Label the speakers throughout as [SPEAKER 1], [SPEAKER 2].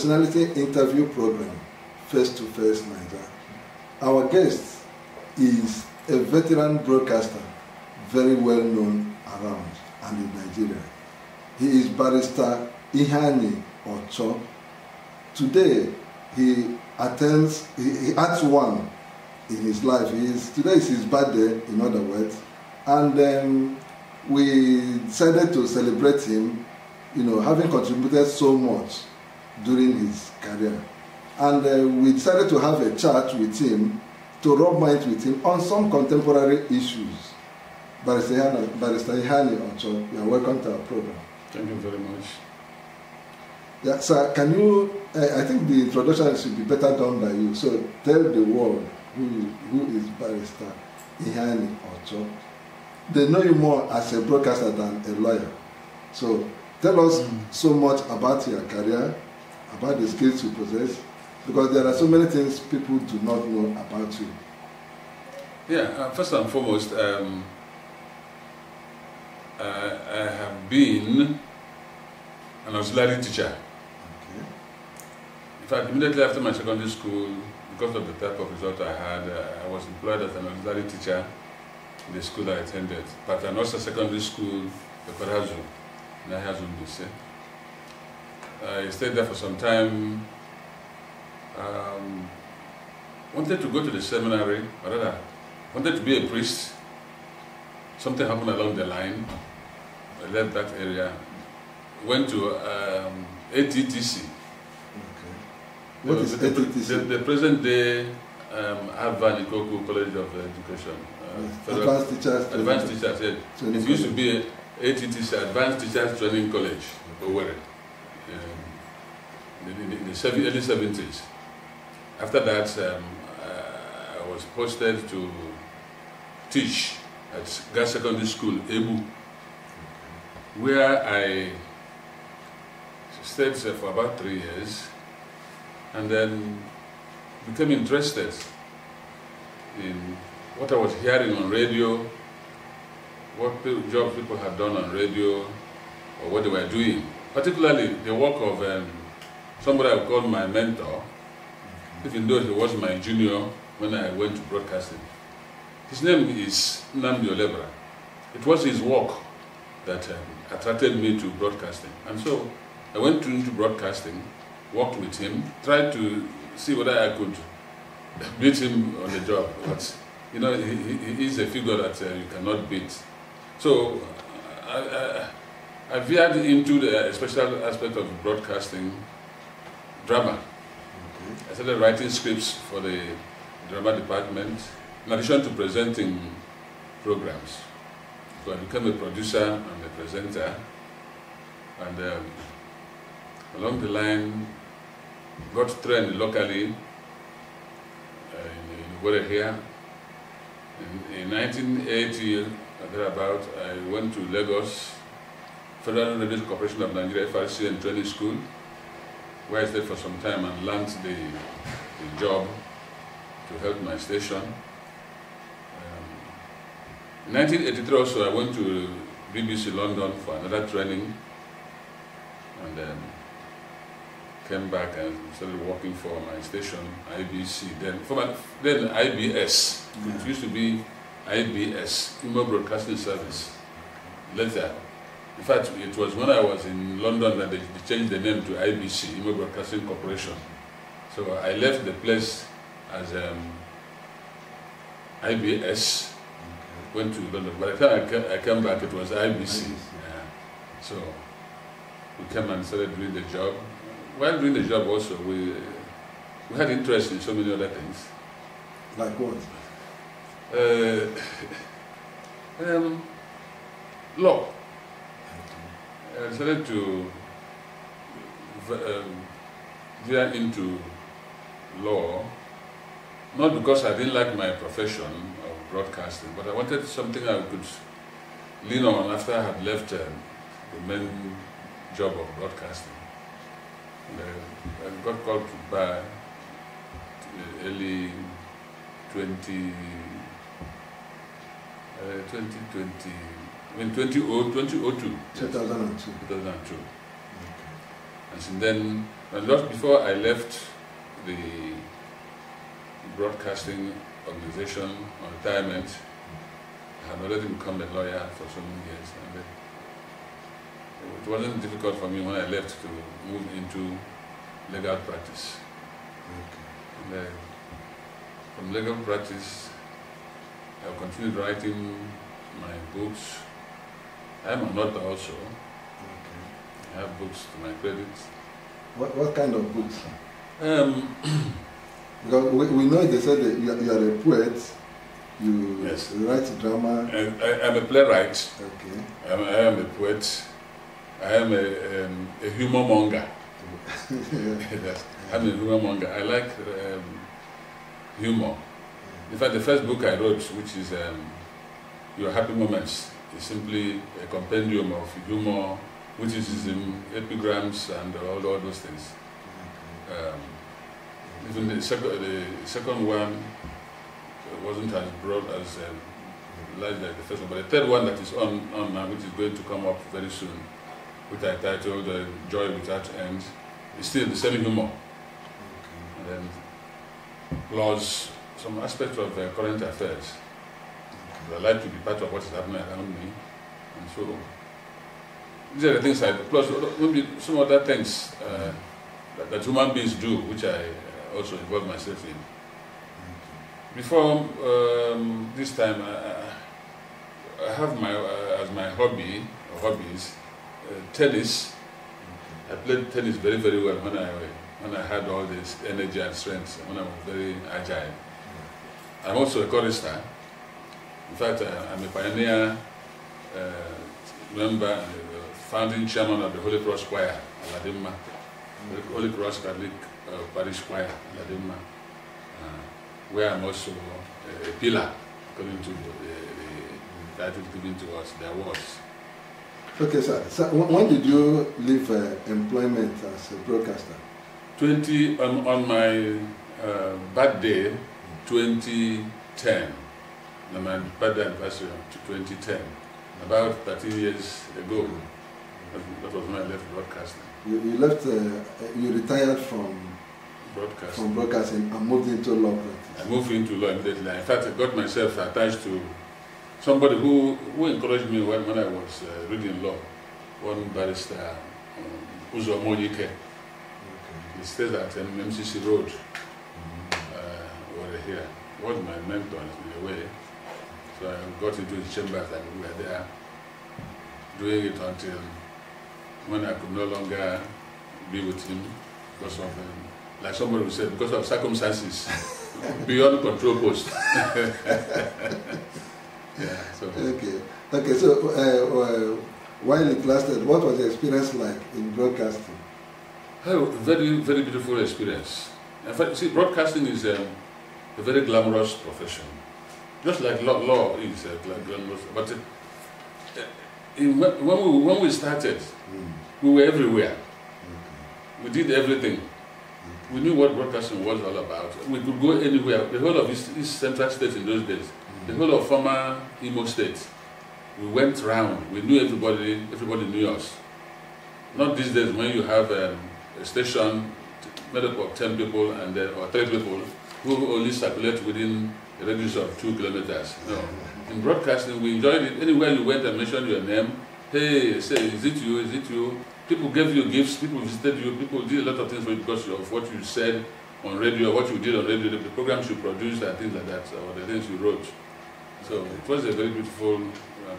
[SPEAKER 1] personality interview program, Face to Face Niger. Our guest is a veteran broadcaster, very well known around and in Nigeria. He is barrister Ihani Ocho. Today, he attends, he, he acts one in his life. He is, today is his birthday, in other words, and um, we decided to celebrate him, you know, having contributed so much during his career. And uh, we decided to have a chat with him, to rub minds with him on some contemporary issues. Barrister Ihani, Ocho, you are welcome to our program.
[SPEAKER 2] Thank you very much.
[SPEAKER 1] Yeah, sir, can you, uh, I think the introduction should be better done by you. So tell the world who, who is Barrister Ihani Ocho. They know you more as a broadcaster than a lawyer. So tell us mm. so much about your career, about the skills you possess, because there are so many things people do not know about you.
[SPEAKER 2] Yeah, uh, first and foremost, um, uh, I have been an auxiliary teacher.
[SPEAKER 1] Okay.
[SPEAKER 2] In fact, immediately after my secondary school, because of the type of result I had, uh, I was employed as an auxiliary teacher in the school I attended, but an also secondary school, the Korazu, in. I stayed there for some time. Um, wanted to go to the seminary, or rather, wanted to be a priest. Something happened along the line. I left that area. Went to um, ATTC.
[SPEAKER 1] Okay. What is
[SPEAKER 2] the,
[SPEAKER 1] ATTC?
[SPEAKER 2] The, the present day um, Ikoku College of Education. Uh, Federal-
[SPEAKER 1] Advanced teachers.
[SPEAKER 2] Advanced Teachers, yeah. It used to be a ATTC, Advanced Teachers Training College, Owerri, um, in, the- in the early 70s. After that, um, uh, I was posted to teach at Girls Secondary School, Ebu, where I stayed for about three years and then became interested in what I was hearing on radio, what jobs people had done on radio, or what they were doing. Particularly the work of um, somebody I called my mentor, even though he was my junior when I went to broadcasting. His name is Nnamdi Olebra. It was his work that um, attracted me to broadcasting. And so I went into broadcasting, worked with him, tried to see whether I could beat him on the job. But, you know, he, he is a figure that uh, you cannot beat. So I, I, I veered into the special aspect of broadcasting, drama.
[SPEAKER 1] Okay.
[SPEAKER 2] I started writing scripts for the drama department, in addition to presenting programs. So I became a producer and a presenter, and um, along the line, got trained locally uh, in, in here. In, in 1980, or thereabout, I went to Lagos, Federal Radio Corporation of Nigeria, FRC, and training school where I stayed for some time and learned the, the job to help my station. Um, in 1983 also I went to BBC London for another training and then came back and started working for my station, IBC. Then, for my, then IBS, it used to be IBS, Imo Broadcasting Service. Later, in fact, it was when I was in London that they, they changed the name to IBC, Imo Broadcasting Corporation. So I left the place as um, IBS, went to London. By the time I came, I came back, it was IBC.
[SPEAKER 1] IBC.
[SPEAKER 2] Yeah. So we came and started doing the job. While doing the job also, we, we had interest in so many other things.
[SPEAKER 1] Like what?
[SPEAKER 2] Uh, um, law. I decided to um, veer into law, not because I didn't like my profession of broadcasting, but I wanted something I could lean on after I had left um, the main job of broadcasting. And, I got called to bar uh, early 20, uh, 2020, I mean 20, 2002.
[SPEAKER 1] 2002.
[SPEAKER 2] 2002.
[SPEAKER 1] Okay.
[SPEAKER 2] And since then, and just before I left the broadcasting organization on retirement, I had already become a lawyer for so many years. And then it wasn't difficult for me when I left to move into legal practice.
[SPEAKER 1] Okay.
[SPEAKER 2] And from legal practice, I continued writing my books. I'm an author also.
[SPEAKER 1] Okay.
[SPEAKER 2] I have books to my credit.
[SPEAKER 1] What, what kind of books?
[SPEAKER 2] Um,
[SPEAKER 1] Because we, we know they said that you, are- you are a poet, you
[SPEAKER 2] Yes.
[SPEAKER 1] write drama.
[SPEAKER 2] and I, I'm a playwright.
[SPEAKER 1] Okay.
[SPEAKER 2] I'm, I am a poet. I am a, um, a humor monger. yes, I'm a humor monger. I like um, humor. In fact, the first book I wrote, which is um, Your Happy Moments, is simply a compendium of humor, witticism, epigrams, and all, all those things. Um, even the second, the second one wasn't as broad as um, large like the first one, but the third one that is on, on now, which is going to come up very soon, which I titled uh, Joy Without End, is still the same humor. And then plus some aspects of uh, current affairs. I like to be part of what is happening around me. And so these are the things I. Plus maybe some other things uh, that, that human beings do, which I uh, also involve myself in. Before um, this time, I, I- I have my uh, as my hobby or hobbies uh, tennis. I played tennis very very well when I when I had all this energy and strength when I was very agile. I'm also a chorister. In fact, uh, I'm a pioneer uh, member and uh, founding chairman of the Holy Cross Choir, Aladimma, Holy Cross Catholic uh, Parish Choir, Aladimma, uh, where I'm also a, pillar according to the, title given to us, the awards.
[SPEAKER 1] Okay, sir. So when did you leave uh, employment as a broadcaster?
[SPEAKER 2] 20 on, on my uh, birthday 2010 on my birthday anniversary of 2010 about 13 years ago that- that was when I left broadcasting
[SPEAKER 1] You, you left, uh, you retired from,
[SPEAKER 2] broadcasting
[SPEAKER 1] from broadcasting and moved into law practice.
[SPEAKER 2] I moved into law immediately in fact I got myself attached to somebody who, who encouraged me when, when I was uh, reading law. One barrister um, Uzo Moyike. He stays at MCC Road. Uh, over here. Was my mentor in a way. So I got into his chambers and we were there doing it until when I could no longer be with him because of, um, like somebody say, because of circumstances beyond control post. yeah, so
[SPEAKER 1] Okay. Okay, so uh, uh, while it lasted, what was the experience like in broadcasting?
[SPEAKER 2] Oh, very, very beautiful experience. In fact, see, broadcasting is um, a very glamorous profession. Just like law, law is uh, gla- glamorous. But uh, in, when, when we, when we started, we were everywhere. We did everything. We knew what broadcasting was all about. We could go anywhere. The whole of East, East Central State in those days, the whole of former Imo State, we went round. We knew everybody. Everybody knew us. Not these days when you have um, a station made up of 10 people and then, or 3 people who only circulate within a radius of 2 kilometers. No. In broadcasting, we enjoyed it. Anywhere you went and mentioned your name, hey, say, is it you, is it you? People gave you gifts, people visited you, people did a lot of things for you because of what you said on radio, what you did on radio, the programs you produced and things like that, or the things you wrote. So it was a very beautiful, um,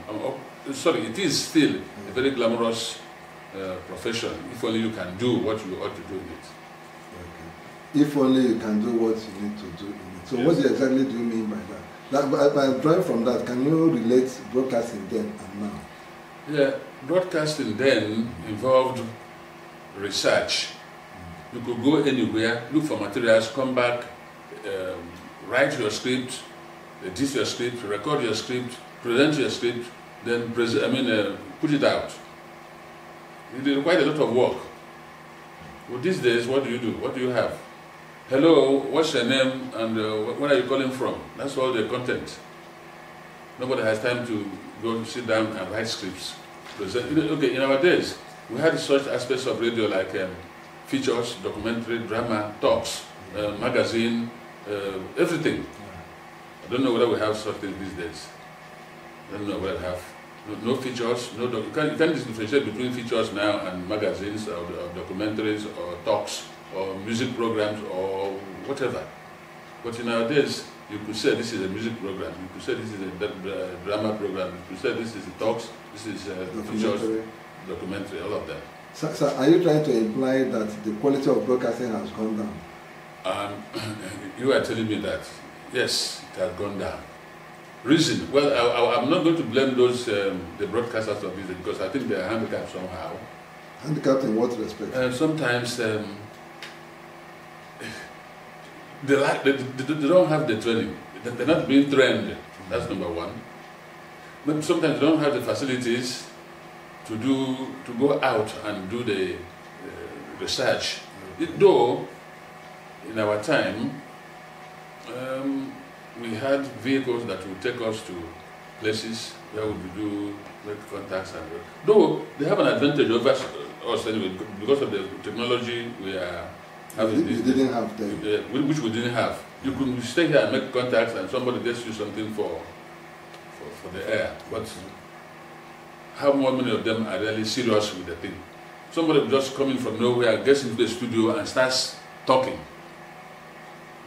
[SPEAKER 2] oh, sorry, it is still a very glamorous uh, profession if only you can do what you ought to do in it.
[SPEAKER 1] Okay. If only you can do what you need to do in it. So
[SPEAKER 2] Yes.
[SPEAKER 1] what exactly do you mean by that? that by, by drawing from that, can you relate broadcasting then and now?
[SPEAKER 2] Yeah, broadcasting then involved research. You could go anywhere, look for materials, come back, um, write your script, edit your script, record your script, present your script, then I mean, uh, put it out. It required a lot of work. Well, these days, what do you do? What do you have? Hello, what's your name and uh, where are you calling from? That's all the content. Nobody has time to go sit down and write scripts. Present. Okay, in our days, we had such aspects of radio like um, features, documentary, drama, talks, uh, magazine, uh, everything. I don't know whether we have such things these days. I don't know whether we have. No, no features, no you, can't, you can't differentiate between features now and magazines or, or documentaries or talks or music programs or whatever. But in our days, you could say this is a music program, you could say this is a uh, drama program, you could say this is a talks, this is a features,
[SPEAKER 1] Documentary.
[SPEAKER 2] documentary, all of that.
[SPEAKER 1] So, so are you trying to imply that the quality of broadcasting has gone down?
[SPEAKER 2] Um, you are telling me that, yes, it has gone down. Reason? Well, I, I, I'm not going to blame those, um, the broadcasters of this because I think they are handicapped somehow.
[SPEAKER 1] Handicapped in what respect?
[SPEAKER 2] And sometimes um, they, lack, they, they, they don't have the training. They- They're not being trained. That's number one. But sometimes they don't have the facilities to do to go out and do the uh, research. It- though, in our time, um, we had vehicles that would take us to places where we would do make contacts and work. though they have an advantage over us anyway because of the technology we are
[SPEAKER 1] you,
[SPEAKER 2] having
[SPEAKER 1] you
[SPEAKER 2] these
[SPEAKER 1] didn't have them.
[SPEAKER 2] uh, which we didn't have. You could stay here and make contacts and somebody gets you something for, for, for the air. But how many of them are really serious with the thing? Somebody just coming from nowhere gets into the studio and starts talking.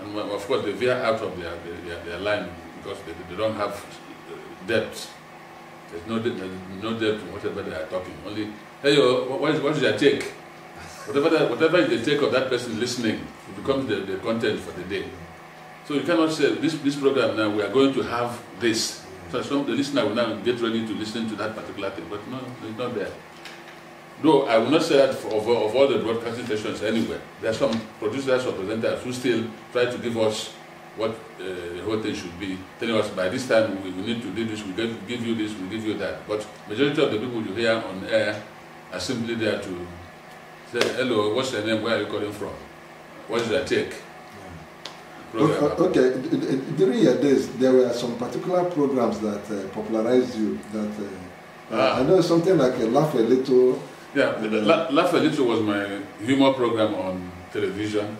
[SPEAKER 2] And of course they veer out of their, their, their line because they, they don't have uh, depth. There's no, there's no depth in whatever they are talking. Only, hey, what- what is, what is your take? Whatever, that, whatever is the take of that person listening, it becomes the, the content for the day. So you cannot say this, this program now we are going to have this. So some, the listener will now get ready to listen to that particular thing, but no, it's not there. Though I will not say that for, of, of all the broadcasting stations anywhere. There are some producers or presenters who still try to give us what uh, the whole thing should be, telling us by this time we, we need to do this, we give, give you this, we give you that. But majority of the people you hear on air are simply there to say, hello, what's your name, where are you calling from? What is your take?
[SPEAKER 1] Okay, okay, during your days, there were some particular programs that uh, popularized you. That uh,
[SPEAKER 2] Ah.
[SPEAKER 1] I know something like a laugh a little.
[SPEAKER 2] Yeah, the, the, La- Laugh a Little was my humor program on television.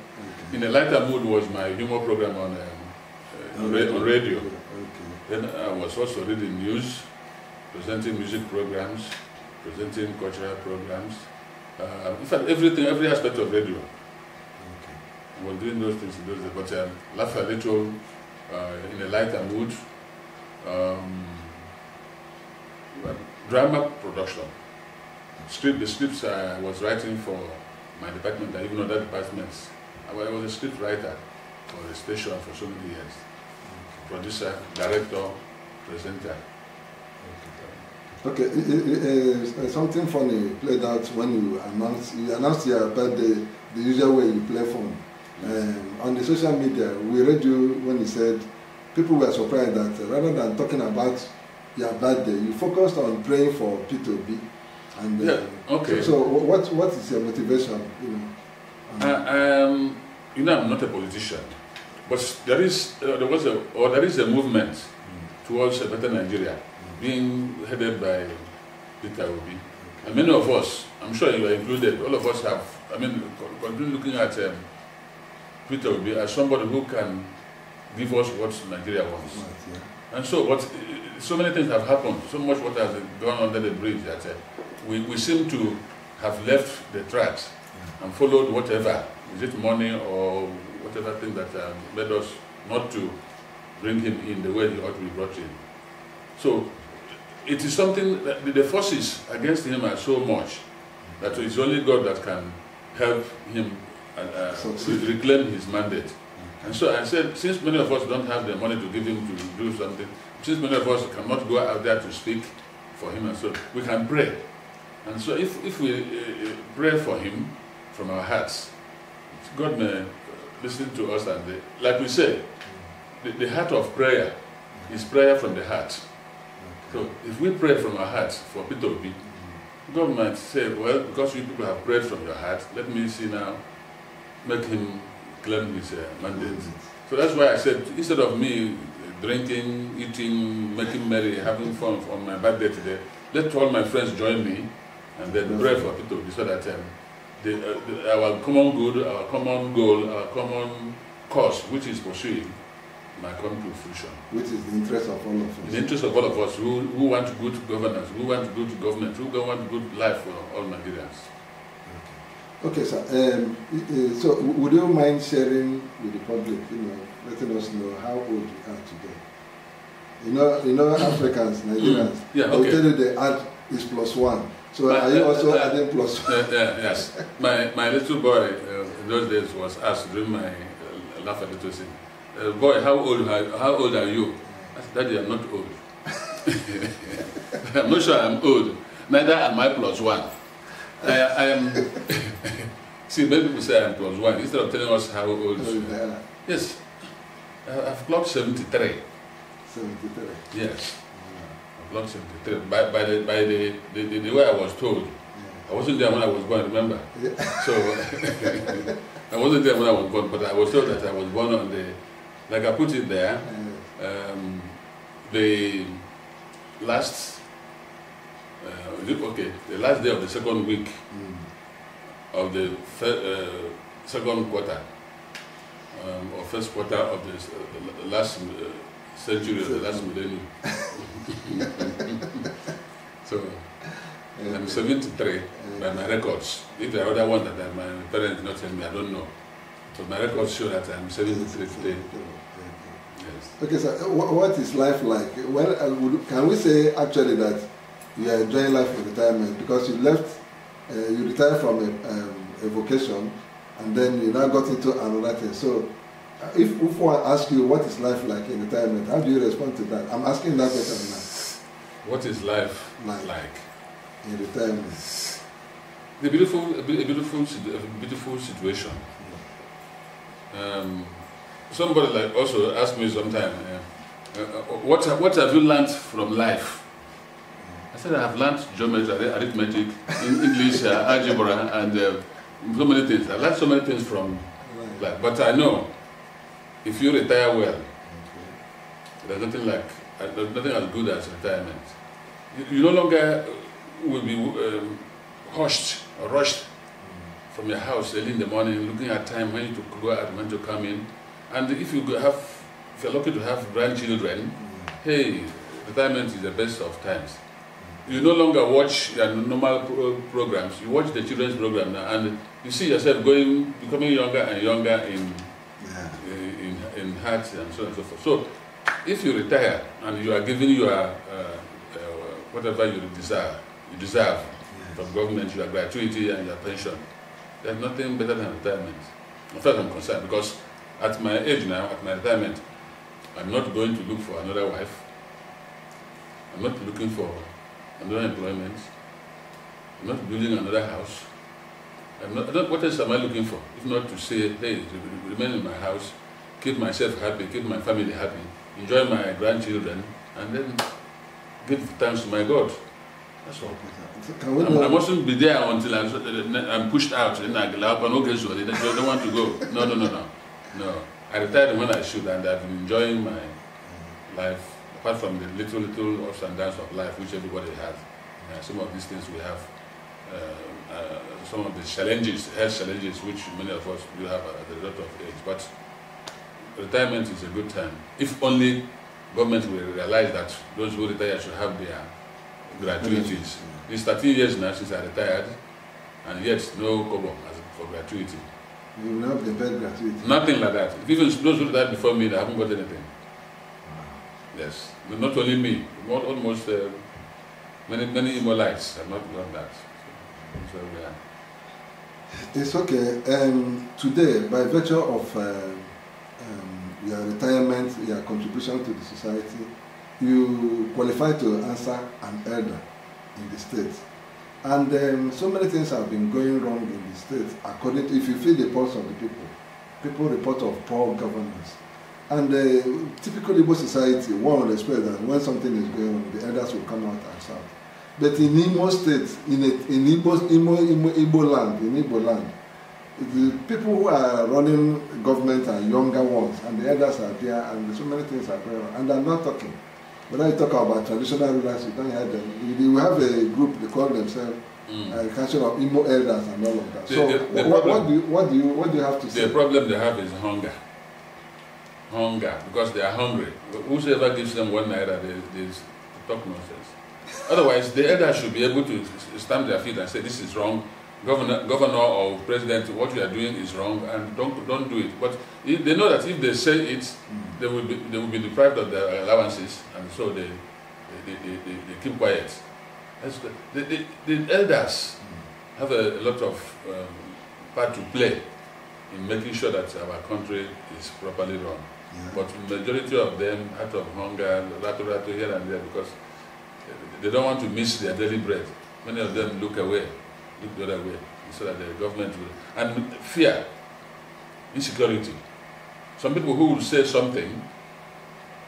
[SPEAKER 2] In a lighter mood was my humor program on, um, uh, on, ra- radio.
[SPEAKER 1] Okay.
[SPEAKER 2] Then I was also reading news, presenting music programs, presenting cultural programs. Uh, in fact, everything, every aspect of radio.
[SPEAKER 1] okay.
[SPEAKER 2] I was doing those things in those days. But um, Laugh a Little, uh, in a lighter mood, um, drama production. Script, the scripts I was writing for my department, and even other departments. I I was a script writer for the station for so many years. Producer, director, presenter.
[SPEAKER 1] Okay, i- i- uh, something funny played out when you announced you announced your birthday the usual way you play phone. Um, on the social media, we read you when you said people were surprised that uh, rather than talking about your birthday, you focused on praying for P2B. And uh,
[SPEAKER 2] Yeah, okay.
[SPEAKER 1] So, so what what is your motivation? You know. um,
[SPEAKER 2] Uh, um, you know, I'm not a politician, but there is uh, there was a or there is a movement towards a better Nigeria being headed by Peter Obi, and many of us, I'm sure you are included, all of us have. I mean, continue looking at um, Peter Obi as somebody who can give us what Nigeria wants.
[SPEAKER 1] right, yeah.
[SPEAKER 2] And so, what uh, so many things have happened, so much water has gone under the bridge that uh, we, we seem to have left the tracks and followed whatever, is it money or whatever thing that um, made us not to bring him in the way he ought to be brought in. So, it is something that the- forces against him are so much that it's only God that can help him uh, uh, reclaim his mandate. And so I said, since many of us don't have the money to give him to do something, since many of us cannot go out there to speak for him, and so we can pray. And so if, if we uh, uh, pray for him from our hearts, God may listen to us and the, like we say, the, the heart of prayer is prayer from the heart. So if we pray from our hearts for Peter Obi, God might say, well, because you people have prayed from your heart, let me see now, make him claim his uh, mandate. So that's why I said, instead of me drinking, eating, making merry, having fun on my birthday today. Let all my friends join me and then pray for people so that um, the, uh, the, our common good, our common goal, our common cause, which is pursuing, might come to fruition.
[SPEAKER 1] Which is the interest of all of us.
[SPEAKER 2] The interest of all of us who, who want good governance, who want good government, who want good life for all Nigerians.
[SPEAKER 1] Okay, sir. Um, uh, so, would you mind sharing with the public, you know, letting us know how old you are today? You know, you know, Africans, Nigerians,
[SPEAKER 2] Yeah,
[SPEAKER 1] they'll tell you the add is plus one. So,
[SPEAKER 2] But,
[SPEAKER 1] are you
[SPEAKER 2] uh,
[SPEAKER 1] also
[SPEAKER 2] uh,
[SPEAKER 1] adding plus one?
[SPEAKER 2] Uh, uh, yes, my, my little boy uh, in those days was asked during my uh, laugh at literacy, uh, boy, how old are, how old are you? I said, Daddy, I'm not old. I'm not sure I'm old. Neither am I plus one. I, I am. See, many people say I'm plus one instead of telling us how old.
[SPEAKER 1] Uh,
[SPEAKER 2] Yes, I've clocked 73.
[SPEAKER 1] 73.
[SPEAKER 2] Yes, I've clocked 73. By, by, the, by the, the, the, the way I was told, I wasn't there when I was born, remember?
[SPEAKER 1] Yeah.
[SPEAKER 2] So I wasn't there when I was born, but I was told that I was born on the, like I put it there, um, the last, uh, okay, the last day of the second week
[SPEAKER 1] Mm.
[SPEAKER 2] of the uh, second quarter, um, or first quarter of the uh, the last uh, century, of the last millennium. so I'm 73 by my records. If there are other ones that my parents not tell me, I don't know. But my records show that I'm 73 today. Yes.
[SPEAKER 1] Okay, so uh, what is life like? When uh, can we say actually that you are enjoying life in retirement because you left, uh, you retired from a, um, a vocation, and then you now got into another thing. So, uh, if if one asks you what is life like in retirement, how do you respond to that? I'm asking that question now.
[SPEAKER 2] What is life
[SPEAKER 1] Like.
[SPEAKER 2] like?
[SPEAKER 1] in retirement.
[SPEAKER 2] The beautiful, a beautiful, a beautiful situation. Um, somebody like also asked me sometime, uh, uh, what, what have you learned from life? I said, I have learned geometry, arithmetic, English, uh, algebra, and uh, so many things. I learned so many things from life. But I know if you retire well, there's nothing like, uh, there's nothing as good as retirement. You, you no longer will be um, hushed or rushed from your house early in the morning, looking at time when to go out, when to come in. And if you have, if you're lucky to have grandchildren, hey, retirement is the best of times. You no longer watch your normal pro- programs. You watch the children's program now, and you see yourself going, becoming younger and younger in
[SPEAKER 1] Yeah.
[SPEAKER 2] in, in heart and so on and so forth. So, if you retire and you are given your uh, uh, whatever you desire, you deserve from government, your gratuity and your pension, there's nothing better than retirement. In fact, I'm concerned because at my age now, at my retirement, I'm not going to look for another wife. I'm not looking for another employment. I'm not building another house. I'm not, don't, what else am I looking for? If not to say, hey, remain in my house, keep myself happy, keep my family happy, enjoy my grandchildren, and then give thanks to my God. That's all.
[SPEAKER 1] So can we
[SPEAKER 2] I'm, I mustn't be there until I'm, I'm pushed out. I don't get so they don't want to go. No, no, no, no. No. I retired when I should, and I've been enjoying my life, apart from the little, little ups and downs of life, which everybody has. Uh, some of these things we have, uh, uh, some of the challenges, health challenges, which many of us do have at a result of age. But retirement is a good time. If only government will realize that those who retire should have their gratuities. It's 13 years now since I retired, and yet no as for gratuity.
[SPEAKER 1] You will not be paid gratuity.
[SPEAKER 2] Nothing like that. Even those who retired before me, they haven't got anything. Yes, But not only me, mo- almost uh, many many Imolites have not done that. So, we are.
[SPEAKER 1] It's okay. Um, today, by virtue of uh, um, your retirement, your contribution to the society, you qualify to answer an elder in the state. And um, so many things have been going wrong in the state, according to, if you feel the pulse of the people, people report of poor governance. And uh, typically, Igbo society, one would expect that when something is going on, the elders will come out and shout. But in Imo State, in, a, in Igbo, Imo, Imo, Igbo land, in Igbo land, the people who are running government are younger ones, and the elders are there, and so many things are going on, and they're not talking. When you talk about traditional rulers, you don't hear them. You have a group, they call themselves mm. uh, Council of Imo Elders and all of that. The, so, the, the what, problem, what, do you, what, do you, what do you have to say?
[SPEAKER 2] The problem they have is hunger. Hunger, because they are hungry. Whosoever gives them one naira, they, they talk nonsense. Otherwise, the elders should be able to stamp their feet and say, this is wrong, governor, governor or president, what you are doing is wrong, and don't don't do it. But if they know that if they say it, mm. they will be they will be deprived of their allowances, and so they they, they, they, they keep quiet. The, the, the, elders mm. have a, a, lot of um, part to play in making sure that our country is properly run. Yeah. But majority of them, out of hunger, rattle, rattle here and there, because they don't want to miss their daily bread. Many of them look away look the other way so that the government will. And fear, insecurity. Some people who will say something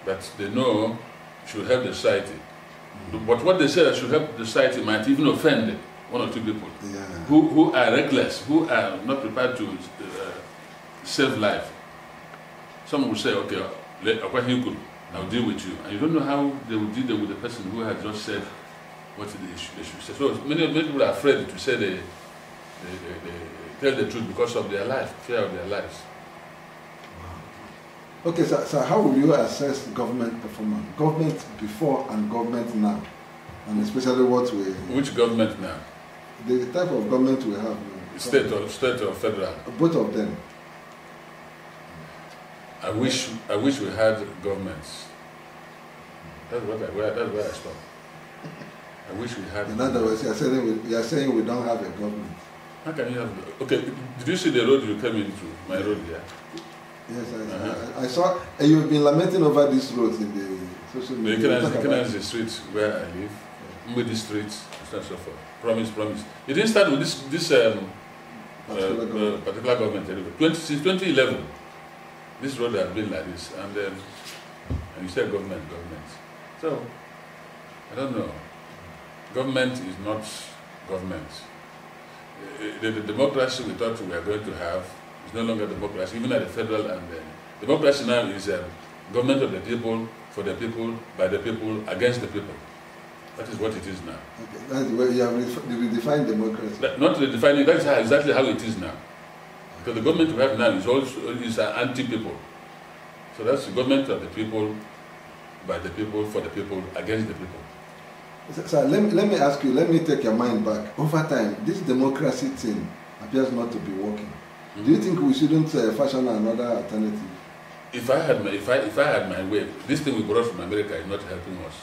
[SPEAKER 2] that they know should help the society. Mm-hmm. But what they say that should help the society might even offend one or two people yeah. who, who are reckless, who are not prepared to uh, save life. Some will say, okay, I'll deal with you. And you don't know how they will deal with the person who has just said what they should, they should say. So many, many people are afraid to say they, they, they, they tell the truth because of their life, fear of their lives.
[SPEAKER 1] Okay, so, so how will you assess government performance? Government before and government now, and especially what we...
[SPEAKER 2] Which government now?
[SPEAKER 1] The type of government we have now.
[SPEAKER 2] State or, state or federal?
[SPEAKER 1] Both of them.
[SPEAKER 2] I wish, I wish we had governments. That's what I, that's where I stop. I wish we had.
[SPEAKER 1] In other words, you are saying we, you are saying we don't have a government.
[SPEAKER 2] How can you have? Okay, did you see the road you came into? My road here.
[SPEAKER 1] Yes, I, uh -huh. I, I, saw. And you've been lamenting over this road in the social media.
[SPEAKER 2] The Kenan is the street where I live. Yeah. With the streets, and so forth. Promise, promise. It didn't start with this this um, particular, uh, government. Uh, particular government. Anyway. 20, since 2011, this road has been like this, and then and you say government, government. So I don't know. Government is not government. Uh, the, the, democracy we thought we were going to have is no longer democracy, even at the federal and the democracy now is a um, government of the people, for the people, by the people, against the people. That is what it is now.
[SPEAKER 1] Okay. That's where you have redefined democracy.
[SPEAKER 2] That, not redefining, that's how, exactly how it is now. Because the government we have now is also is anti-people. So that's the government of the people, by the people, for the people, against the people.
[SPEAKER 1] So let me, let me ask you, let me take your mind back. Over time, this democracy thing appears not to be working. Mm -hmm. Do you think we shouldn't uh, fashion another alternative?
[SPEAKER 2] If I had my if I if I had my way, this thing we brought from America is not helping us.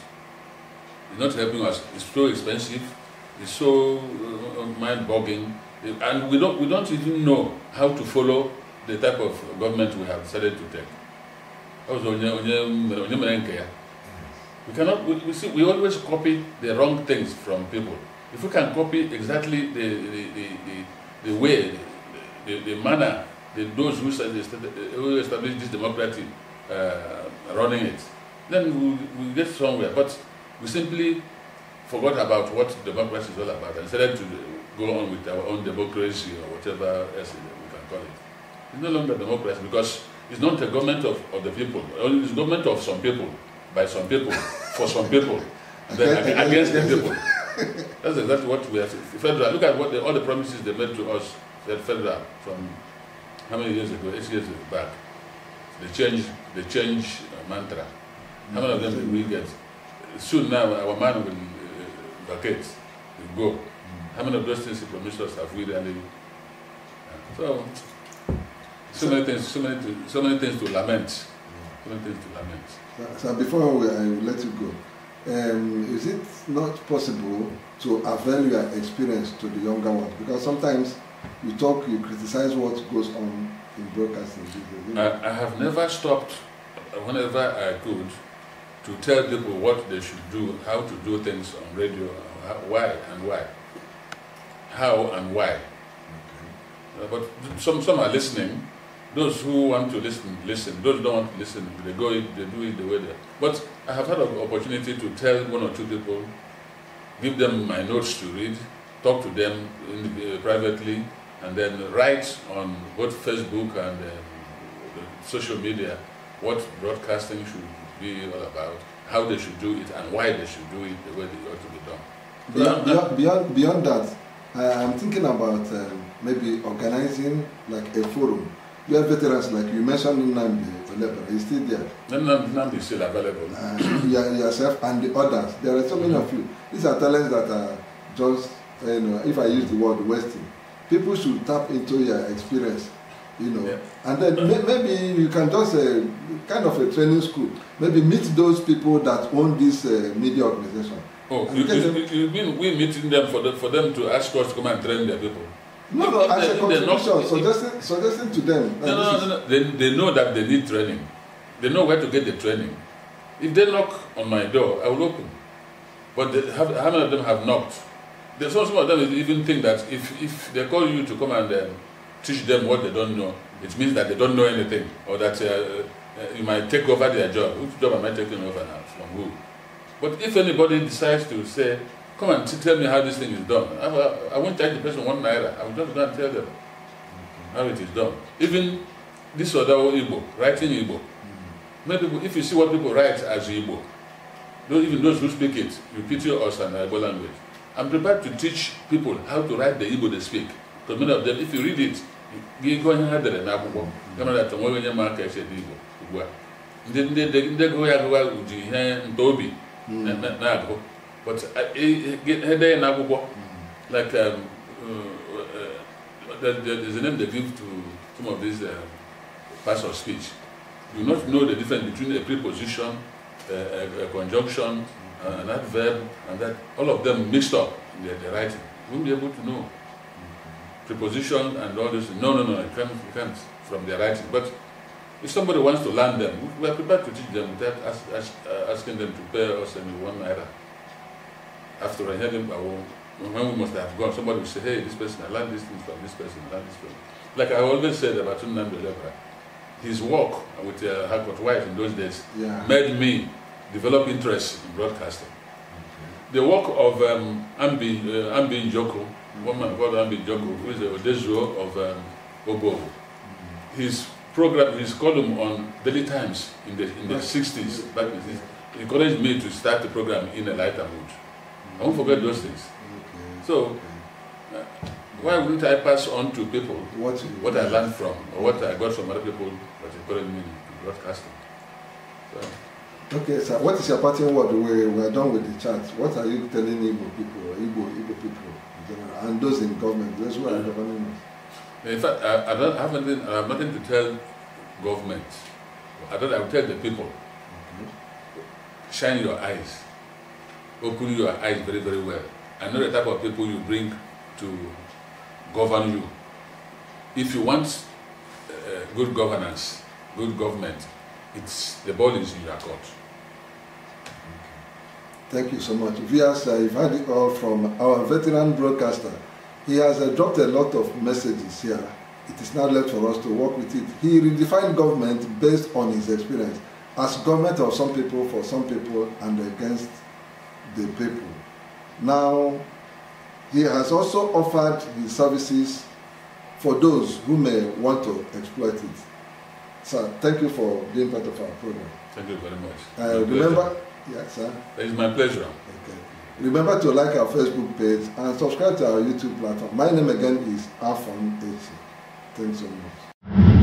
[SPEAKER 2] It's not helping us. It's so expensive. It's so uh, mind-boggling, and we don't we don't even know how to follow the type of government we have decided to take. We cannot, we, we, see, we always copy the wrong things from people. If we can copy exactly the, the, the, the, the way, the, the manner, the, those who, who establish this democracy uh, running it, then we we get somewhere. But we simply forgot about what democracy is all about and decided to go on with our own democracy or whatever else we can call it. It's no longer democracy because it's not a government of, of the people, it's a government of some people by some people, for some people, and then against the people. That's exactly what we are saying. Federal, look at what the, all the promises they made to us, that federal, from how many years ago, eight years back. They change, they change uh, mantra. How many of them did we get? Soon now, our man will uh, vacate, will go. How many of those things he promised us have we really? Uh, so, so many things, so many, so many things to lament. So many things to lament.
[SPEAKER 1] So, so before we, I let you go, um, is it not possible to avail your experience to the younger ones? Because sometimes you talk, you criticize what goes on in broadcasting.
[SPEAKER 2] I, I have never stopped, whenever I could, to tell people what they should do, how to do things on radio, how, why and why. How and why. Okay. Uh, but some, some are listening, those who want to listen, listen. Those who don't want to listen, they go it, they do it the way they. But I have had an opportunity to tell one or two people, give them my notes to read, talk to them in, uh, privately, and then write on both Facebook and um, social media what broadcasting should be all about, how they should do it, and why they should do it the way it ought to be done.
[SPEAKER 1] Beyond, beyond, beyond, beyond that, uh, I'm thinking about um, maybe organizing like a forum. You have veterans like you mentioned Nnamdi Olebere, he's still there.
[SPEAKER 2] Nnamdi is still available.
[SPEAKER 1] Uh, yourself and the others. There are so many of you. These are talents that are just, you know, if I use the word wasting. People should tap into your experience you know. Yeah. And then may, maybe you can just uh, kind of a training school. Maybe meet those people that own this uh, media organization.
[SPEAKER 2] Oh, you, you, you, mean we meeting them for the, for them to ask us to come and train their people?
[SPEAKER 1] No, no, as a contribution, suggesting, suggesting to them.
[SPEAKER 2] No, no, no, no, They, they know that they need training. They know where to get the training. If they knock on my door, I will open. But they have, how many of them have knocked? There's also some of them even think that if, if they call you to come and um, teach them what they don't know, it means that they don't know anything or that uh, uh, you might take over their job. Which job am I taking over now? From who? But if anybody decides to say, come and tell me how this thing is done, I, I won't charge the person one naira. I will just go and tell them how it is done. Even this other Igbo, writing Igbo. Maybe if you see what people write as Igbo, even those who speak it, you pity us and Igbo language. I'm prepared to teach people how to write the Igbo they speak. Because many of them, if you read it, gị gụọ ihe ha dere n'akwụkwọ ede igbo ndị but ede ya n'akwụkwọ like um, uh, there's a name they give to some of these uh, parts of speech you not know the difference between a preposition a, a, a conjunction uh, an adverb and that all of them mixed up in the, the writing you won't be able to know preposition and all this. No, no, no, it can't, it can't from their writing. But if somebody wants to learn them, we are prepared to teach them without ask, ask, uh, asking them to pay us any one naira. After I heard them, when we must have gone, somebody will say, hey, this person, I learned this thing from this person, I learned this from Like I always said about Nnamdi Olebere, his work with uh, Harcourt White in those days yeah. made me develop interest in broadcasting. Okay. The work of um, Ambi, uh, Ambi Njoku, one man called Ambi Jogo, who is the Odezuo of um, Obo. His program, his column on Daily Times in the in the 60s, back in the encouraged me to start the program in a lighter mood. I won't forget those things. Okay. So, uh, why wouldn't I pass on to people what, what I learned from, or what I got from other people that encouraged me in broadcasting? So,
[SPEAKER 1] Okay, sir. What is your parting word? We, we are done with the chat. What are you telling Igbo people, Igbo, Igbo people? general, and those in government, those who are governing us.
[SPEAKER 2] In fact, I, I, don't have anything, I have nothing to tell government. I don't. I will tell the people. Okay. Shine your eyes. Open your eyes very, very well. I know the type of people you bring to govern you. If you want uh, good governance, good government, it's the ball is in your court.
[SPEAKER 1] Thank you so much. Uh, you've heard it all from our veteran broadcaster. He has uh, dropped a lot of messages here. It is now left for us to work with it. He redefined government based on his experience as government of some people, for some people, and against the people. Now, he has also offered his services for those who may want to exploit it. Sir, thank you for being part of our program.
[SPEAKER 2] Thank you very much.
[SPEAKER 1] Uh, remember, Yes, sir.
[SPEAKER 2] It is my pleasure.
[SPEAKER 1] Okay. Remember to like our Facebook page and subscribe to our YouTube platform. My name again is Afon. Thanks so much.